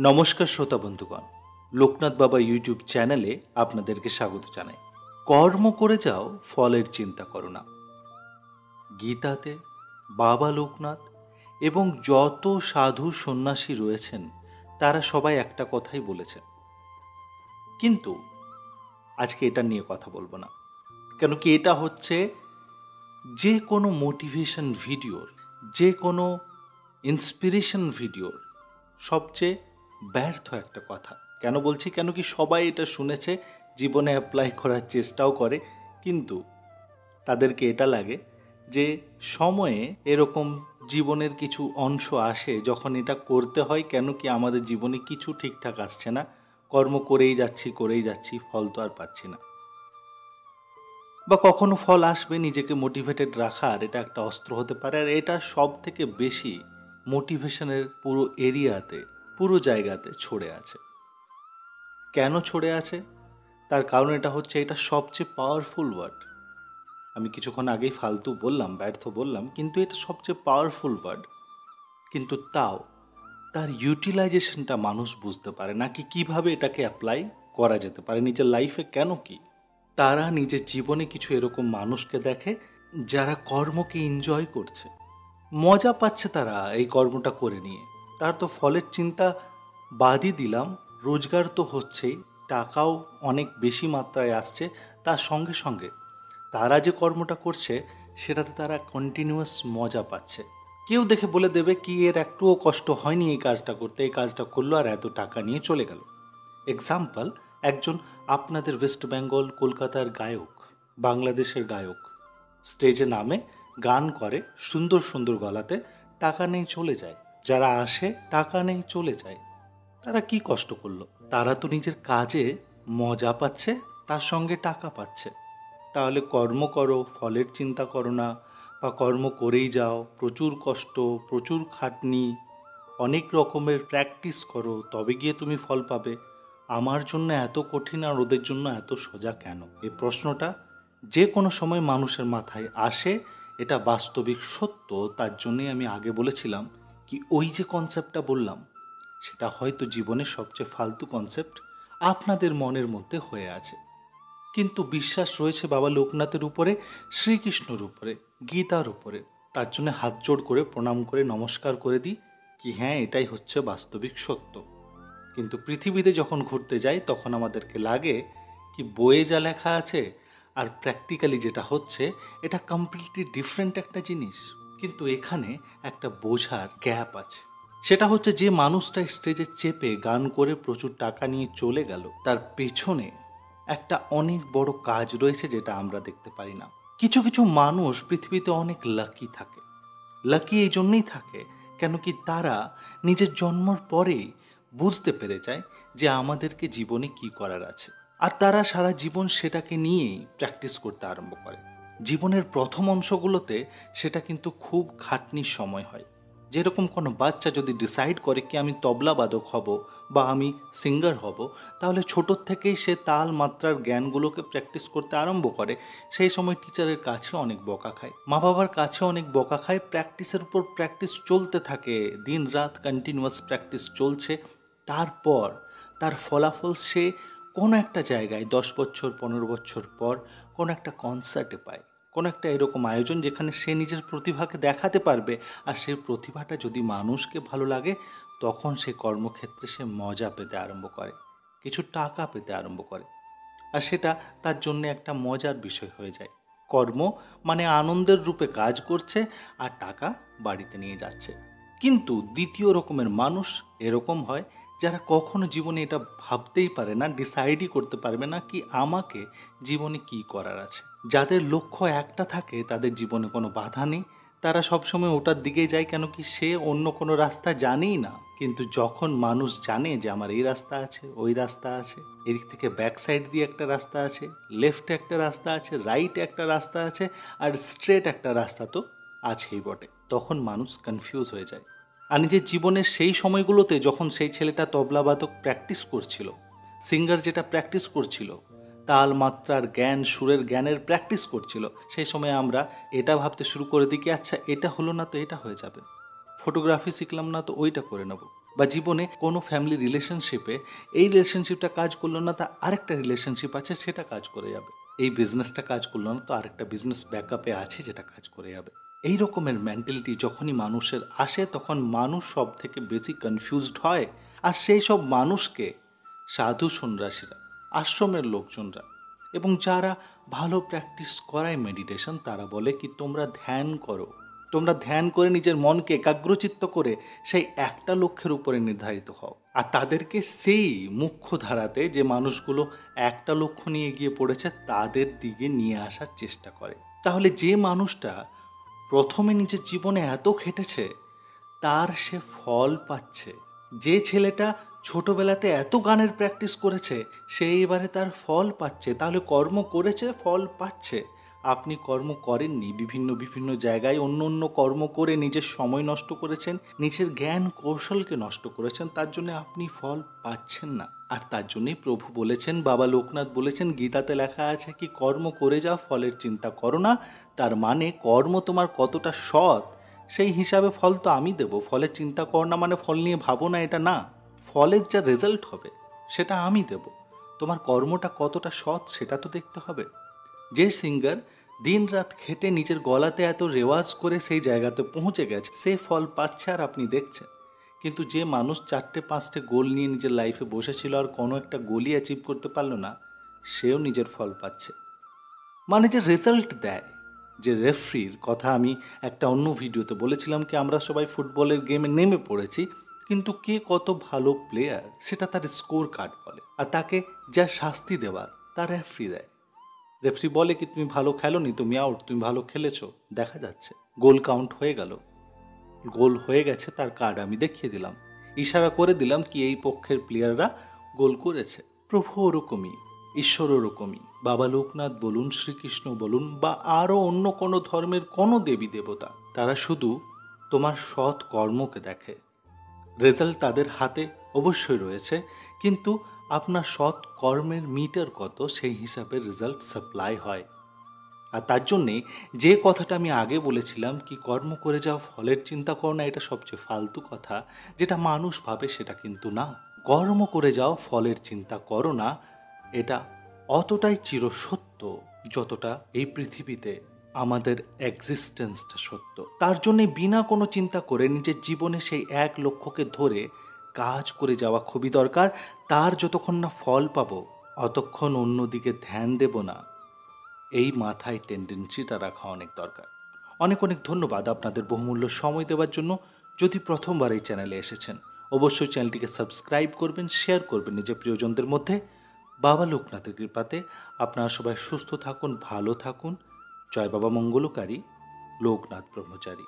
নমস্কার শ্রোতা বন্ধুগণ, লোকনাথ বাবা ইউটিউব চ্যানেলে আপনাদেরকে স্বাগত জানাই। কর্ম করে যাও, ফলের চিন্তা করো না। গীতাতে বাবা লোকনাথ এবং যত সাধু সন্ন্যাসী রয়েছেন, তারা সবাই একটা কথাই বলেছেন। কিন্তু আজকে এটা নিয়ে কথা বলব না। কেন কি এটা হচ্ছে যে কোনো মোটিভেশন ভিডিওর যে কোনো ইন্সপিরেশন ভিডিওর সবচেয়ে ব্যর্থ একটা কথা। কেন বলছি? কেন কি সবাই এটা শুনেছে, জীবনে অ্যাপ্লাই করার চেষ্টাও করে, কিন্তু তাদেরকে এটা লাগে যে সময়ে এরকম জীবনের কিছু অংশ আসে, যখন এটা করতে হয়, কেন কি আমাদের জীবনে কিছু ঠিকঠাক আসছে না, কর্ম করেই যাচ্ছি করেই যাচ্ছি, ফল তো আর পাচ্ছি না। বা কখনো ফল আসবে নিজেকে মোটিভেটেড রাখার, এটা একটা অস্ত্র হতে পারে, আর এটা সব থেকে বেশি মোটিভেশনের পুরো এরিয়াতে পুরো জায়গাতে ছড়ে আছে। কেন ছড়ে আছে? তার কারণ এটা হচ্ছে এটা সবচেয়ে পাওয়ারফুল ওয়ার্ড আমি কিছুক্ষণ আগেই ফালতু বললাম, ব্যর্থ বললাম, কিন্তু এটা সবচেয়ে পাওয়ারফুল ওয়ার্ড কিন্তু তাও, তার ইউটিলাইজেশনটা মানুষ বুঝতে পারে না কি কীভাবে এটাকে অ্যাপ্লাই করা যেতে পারে, নিজের লাইফে কেন কি? তারা নিজের জীবনে কিছু এরকম মানুষকে দেখে, যারা কর্মকে এনজয় করছে। মজা পাচ্ছে তারা এই কর্মটা করে নিয়ে। তার তো ফলের চিন্তা বাদই দিলাম। রোজগার তো হচ্ছেই, টাকাও অনেক বেশি মাত্রায় আসছে তার সঙ্গে সঙ্গে। তারা যে কর্মটা করছে, সেটাতে তারা কন্টিনিউয়াস মজা পাচ্ছে। কেউ দেখে বলে দেবে কি এর একটুও কষ্ট হয়নি এই কাজটা করতে, এই কাজটা করল আর এত টাকা নিয়ে চলে গেল। এক্সাম্পল একজন আপনাদের ওয়েস্ট বেঙ্গল কলকাতার গায়ক, বাংলাদেশের গায়ক। স্টেজে নামে, গান করে, সুন্দর সুন্দর গলাতে, টাকা নেই চলে যায়। যারা আসে, টাকা নেই, চলে যায়। তারা কি কষ্ট করল? তারা তো নিজের কাজে মজা পাচ্ছে, তার সঙ্গে টাকা পাচ্ছে। তাহলে কর্ম করো, ফলের চিন্তা করো না, বা কর্ম করেই যাও, প্রচুর কষ্ট, প্রচুর খাটনি, অনেক রকমের প্র্যাকটিস করো, তবে গিয়ে তুমি ফল পাবে। আমার জন্য এত কঠিন আর ওদের জন্য এত সোজা কেন? এই প্রশ্নটা যে কোনো সময় মানুষের মাথায় আসে, এটা বাস্তবিক সত্য, তার জন্যই আমি আগে বলেছিলাম। কি ওই যে কনসেপ্টটা বললাম, সেটা হয়তো জীবনের সবচেয়ে ফালতু কনসেপ্ট আপনাদের মনের মধ্যে হয়ে আছে। কিন্তু বিশ্বাস রয়েছে বাবা লোকনাথের উপরে, শ্রীকৃষ্ণর উপরে, গীতার উপরে। তার জন্য হাত জোড় করে, প্রণাম করে, নমস্কার করে দিই কি হ্যাঁ এটাই হচ্ছে বাস্তবিক সত্য। কিন্তু পৃথিবীতে যখন ঘুরতে যাই, তখন আমাদেরকে লাগে কি বইয়ে যা লেখা আছে আর প্র্যাকটিক্যালি যেটা হচ্ছে, এটা কমপ্লিটলি ডিফারেন্ট একটা জিনিস। কিন্তু এখানে একটা বোঝার গ্যাপ আছে। সেটা হচ্ছে যে মানুষটা স্টেজে চেপে গান করে প্রচুর টাকা নিয়ে চলে গেল, তার পেছনে একটা অনেক বড় কাজ রয়েছে যেটা আমরা দেখতে পারি না। কিছু কিছু মানুষ পৃথিবীতে অনেক লাকি থাকে। লাকি এই জন্যই থাকে কেন কি তারা নিজের জন্মর পরেই বুঝতে পেরে যায় যে আমাদেরকে জীবনে কি করার আছে। আর তারা সারা জীবন সেটাকে নিয়েই প্র্যাকটিস করতে আরম্ভ করে। জীবনের প্রথম অংশগুলোতে সেটা কিন্তু খুব খাটনির সময় হয়। যেরকম কোনো বাচ্চা যদি ডিসাইড করে কি আমি তবলাবাদক হব বা আমি সিঙ্গার হব, তাহলে ছোটোর থেকেই সে তাল মাত্রার জ্ঞানগুলোকে প্র্যাকটিস করতে আরম্ভ করে। সেই সময় টিচারের কাছে অনেক বকা খায়। মা বাবার কাছে অনেক বকা খায়। প্র্যাকটিসের উপর প্র্যাকটিস চলতে থাকে। দিন রাত কন্টিনিউয়াস প্র্যাকটিস চলছে। তারপর তার ফলাফল সে কোনো একটা জায়গায় দশ বছর, পনেরো বছর পর কোনো একটা কনসার্টে পায়। কোনো একটা এরকম আয়োজন যেখানে সে নিজের প্রতিভাকে দেখাতে পারবে আর সেই প্রতিভাটা যদি মানুষকে ভালো লাগে, তখন সে কর্মক্ষেত্রে সে মজা পেতে আরম্ভ করে, কিছু টাকা পেতে আরম্ভ করে। আর সেটা তার জন্য একটা মজার বিষয় হয়ে যায়। কর্ম মানে আনন্দের রূপে কাজ করছে আর টাকা বাড়িতে নিয়ে যাচ্ছে। কিন্তু দ্বিতীয় রকমের মানুষ এরকম হয় যারা কখনো জীবনে এটা ভাবতেই পারে না ডিসাইডই করতে পারবে না কি আমাকে জীবনে কি করার আছে। যাদের লক্ষ্য একটা থাকে, তাদের জীবনে কোনো বাধা নেই। তারা সবসময় ওটার দিকেই যায় কেন কি সে অন্য কোনো রাস্তা জানেই না। কিন্তু যখন মানুষ জানে যে আমার এই রাস্তা আছে, ওই রাস্তা আছে, এদিক থেকে ব্যাক সাইড দিয়ে একটা রাস্তা আছে লেফটে একটা রাস্তা আছে রাইটে একটা রাস্তা আছে, আর স্ট্রেট একটা রাস্তা তো আছেই বটে। তখন মানুষ কনফিউজ হয়ে যায়। আর নিজের জীবনের সেই সময়গুলোতে যখন সেই ছেলেটা তবলাবাদক প্র্যাকটিস করছিল সিঙ্গার যেটা প্র্যাকটিস করছিল, তাল মাত্রার জ্ঞান, সুরের জ্ঞানের প্র্যাকটিস করছিল, সেই সময় আমরা এটা ভাবতে শুরু করে দিই কি আচ্ছা এটা হলো না তো এটা হয়ে যাবে। ফটোগ্রাফি শিখলাম না তো ওইটা করে নেব। বা জীবনে কোনো ফ্যামিলি রিলেশনশিপে এই রিলেশনশিপটা কাজ করল না তা আরেকটা রিলেশনশিপ আছে, সেটা কাজ করে যাবে। এই বিজনেসটা কাজ করল না তো আরেকটা বিজনেস ব্যাকআপে আছে যেটা কাজ করে যাবে। এই রকমের মেন্টালিটি যখনই মানুষের আসে, তখন মানুষ সব থেকে বেশি কনফিউজড হয়। আর সেই সব মানুষকে সাধু সন্ন্যাসীরা, আশ্রমের লোকজনরা এবং যারা ভালো প্র্যাকটিস করায় মেডিটেশন তারা বলে কি, তোমরা ধ্যান করো। তোমরা ধ্যান করে নিজের মনকে একাগ্রচিত্ত করে সেই একটা লক্ষ্যের উপরে নির্ধারিত হও। আর তাদেরকে সেই মুখ্য ধারাতে যে মানুষগুলো একটা লক্ষ্য নিয়ে গিয়ে পড়েছে, তাদের দিকে নিয়ে আসার চেষ্টা করে। তাহলে যে মানুষটা প্রথমে নিজের জীবনে এত খেটেছে, তার সে ফল পাচ্ছে। যে ছেলেটা ছোটবেলাতে এত গানের প্র্যাকটিস করেছে, সে এবারে তার ফল পাচ্ছে, তাহলে কর্ম করেছে, ফল পাচ্ছে। আপনি কর্ম করেননি, বিভিন্ন বিভিন্ন জায়গায় অন্য অন্য কর্ম করে নিজের সময় নষ্ট করেছেন, নিজের জ্ঞান কৌশলকে নষ্ট করেছেন, তার জন্য আপনি ফল পাচ্ছেন না। আর তার জন্যই প্রভু বলেছেন, বাবা লোকনাথ বলেছেন, গীতাতে লেখা আছে কি, কর্ম করে যাও, ফলের চিন্তা করো না, তার মানে কর্ম তোমার কতটা সৎ, সেই হিসাবে ফল তো আমি দেব, ফলের চিন্তা করো না মানে ফল নিয়ে ভাবো না, এটা না, ফলের যা রেজাল্ট হবে, সেটা আমি দেব। তোমার কর্মটা কতটা সৎ, সেটা তো দেখতে হবে। যে সিঙ্গার দিন রাত খেটে নিজের গলাতে এত রেওয়াজ করে সেই জায়গাতে পৌঁছে গেছে। সে ফল পাচ্ছে আর আপনি দেখছেন। কিন্তু যে মানুষ চারটে পাঁচটে গোল নিয়ে নিজের লাইফে বসেছিল আর কোনো একটা গোলই অ্যাচিভ করতে পারল না, সেও নিজের ফল পাচ্ছে। মানে যে রেজাল্ট দেয়, যে রেফরির কথা আমি একটা অন্য ভিডিওতে বলেছিলাম কি, আমরা সবাই ফুটবলের গেমে নেমে পড়েছি, কিন্তু কে কত ভালো প্লেয়ার সেটা তার স্কোর কার্ড বলে। আর তাকে যা শাস্তি দেওয়ার তা রেফরি দেয়। রেফরি বলে কি, তুমি ভালো খেলোনি, তুমি আউট তুমি ভালো খেলেছো। দেখা যাচ্ছে গোল কাউন্ট হয়ে গেল। গোল হয়ে গেছে, তার কার্ড আমি দেখিয়ে দিলাম। ইশারা করে দিলাম কি, এই পক্ষের প্লেয়াররা গোল করেছে। প্রভু ওরকমই ঈশ্বর ওরকমই বাবা লোকনাথ বলুন, শ্রীকৃষ্ণ বলুন, বা আরও অন্য কোনো ধর্মের কোনো দেবী দেবতা, তারা শুধু তোমার সৎ কর্মকে দেখে। রেজাল্ট তাদের হাতে অবশ্যই রয়েছে, কিন্তু আপনার সৎ কর্মের মিটার কত সেই হিসাবে রেজাল্ট সাপ্লাই হয়। আর তার জন্যে যে কথাটা আমি আগে বলেছিলাম, কি কর্ম করে যাও, ফলের চিন্তা করো না, এটা সবচেয়ে ফালতু কথা। যেটা মানুষ ভাবে সেটা কিন্তু না। কর্ম করে যাও, ফলের চিন্তা করো না, এটা অতটাই চিরসত্য যতটা এই পৃথিবীতে আমাদের এক্সিস্টেন্সটা সত্য। তার জন্যে বিনা কোনো চিন্তা করে নিজের জীবনে সেই এক লক্ষ্যকে ধরে কাজ করে যাওয়া খুবই দরকার, তার যতক্ষণ না ফল পাবো, অতক্ষণ অন্যদিকে ধ্যান দেব না। এই মাথায় টেন্ডেন্সিটা রাখা অনেক দরকার। অনেক অনেক ধন্যবাদ আপনাদের বহুমূল্য সময় দেওয়ার জন্য। যদি প্রথমবার এই চ্যানেলে এসেছেন, অবশ্যই চ্যানেলটিকে সাবস্ক্রাইব করবেন শেয়ার করবেন নিজের প্রিয়জনদের মধ্যে। বাবা লোকনাথের কৃপাতে আপনারা সবাই সুস্থ থাকুন, ভালো থাকুন। জয় বাবা মঙ্গলকারী, লোকনাথ ব্রহ্মচারী।